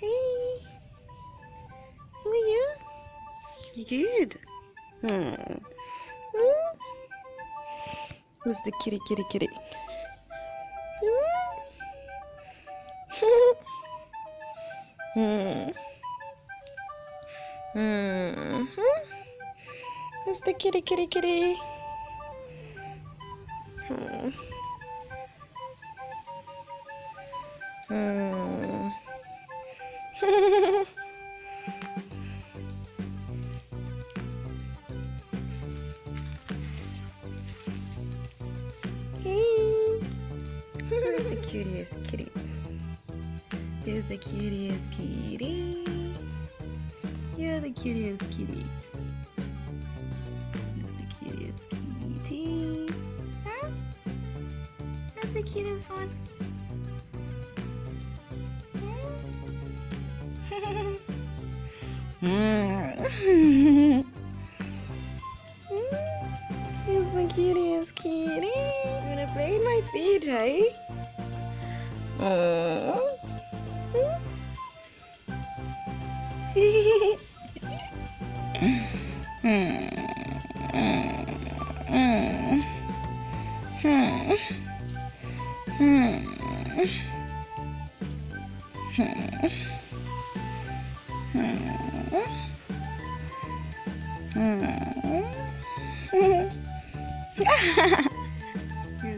Hey. Who are you? Good. Hmm. Hmm. Who's the kitty, kitty, kitty? Hmm. Hmm. Who's the kitty, kitty, kitty? The cutest kitty? Who's the cutest kitty? You're the cutest kitty. Who's the cutest kitty? Huh? That's the cutest one. Mm. He's the cutest kitty. You wanna play my feet, hey? Who's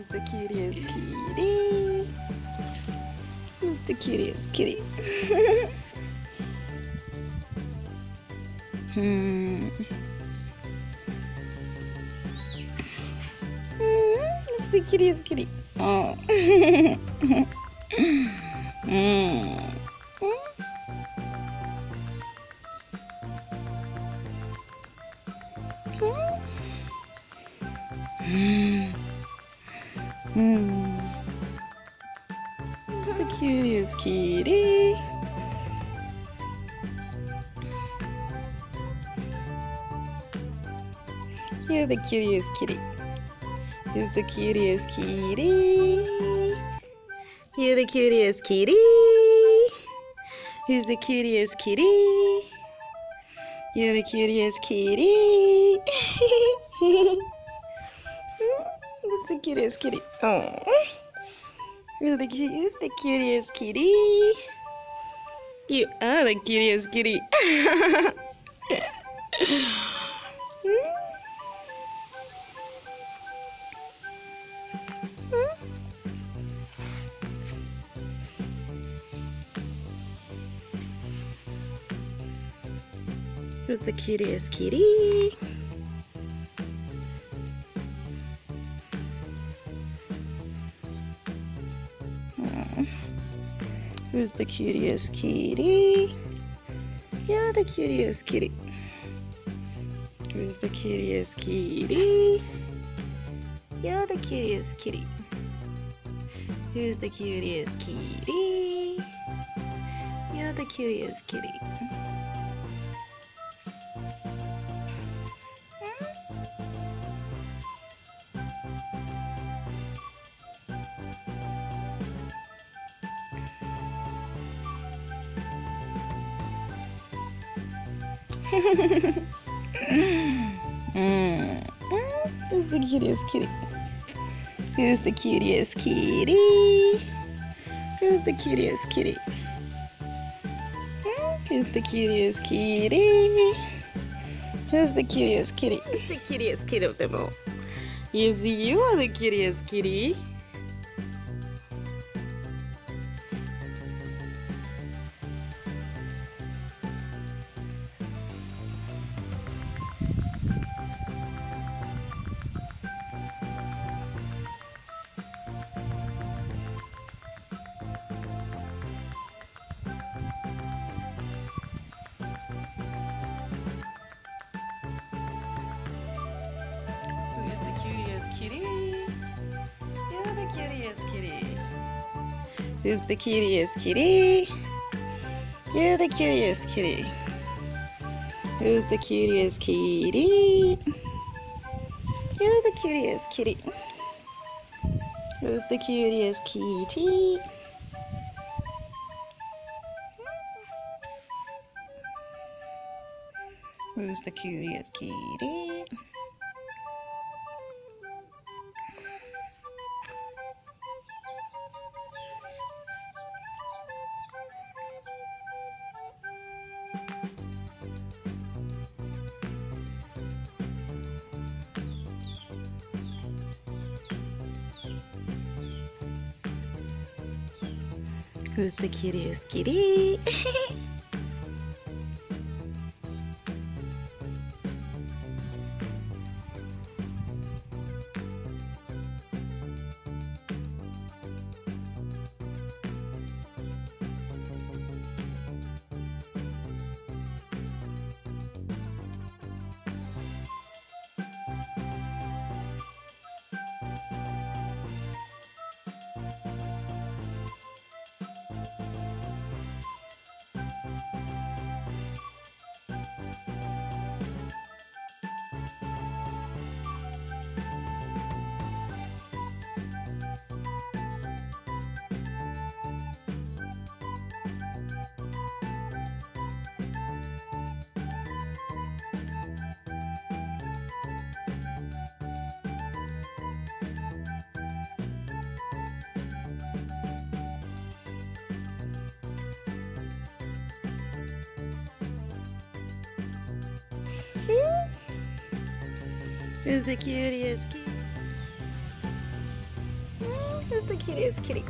the cutest kitty? Who's the cutest kitty? hmm. Hmm, Who's the cutest kitty? Oh. Hmm. Hmm. Hmm. Cutest kitty? You're the cutest kitty. You're the cutest kitty? You're the cutest kitty. Who's the cutest kitty? You're the cutest kitty. Who's the cutest kitty? You're the cutest, the cutest kitty. You are the cutest kitty. Who's the cutest kitty? Who's the cutest kitty? You're the cutest kitty. Who's the cutest kitty? You're the cutest kitty. Who's the cutest kitty? You're the cutest kitty. Mm. Who's the cutest kitty? Who's the cutest kitty? Who's the cutest kitty? Who's the cutest kitty? Who's the cutest kitty? Who's the cutest kitty of them all? Yes, you are the cutest kitty. Who's the cutest kitty? You're the cutest kitty. Who's the cutest kitty? You're the cutest kitty. Who's the cutest kitty? Who's the cutest kitty? Who's the cutest kitty? Who's the cutest kitty? Who's the cutest kitty?